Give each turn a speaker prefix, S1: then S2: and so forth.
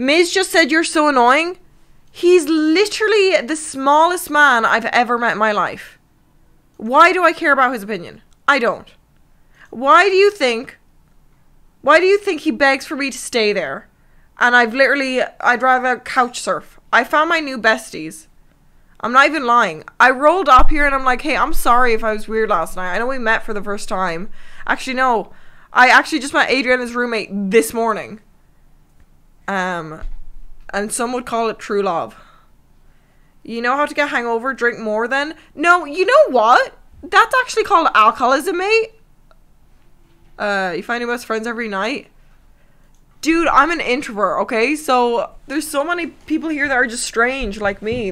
S1: Miz just said you're so annoying. He's literally the smallest man I've ever met in my life. Why do I care about his opinion? I don't. Why do you think? Why do you think he begs for me to stay there? And I've literally, I'd rather couch surf. I found my new besties. I'm not even lying. I rolled up here and I'm like, hey, I'm sorry if I was weird last night. I know we met for the first time. Actually, no. I actually just met Adriana's roommate this morning. Um, and some would call it true love. You know how to get hangover, drink more than? No, you know what? That's actually called alcoholism, mate. Uh, you find your best friends every night. Dude, I'm an introvert, okay? So there's so many people here that are just strange like me.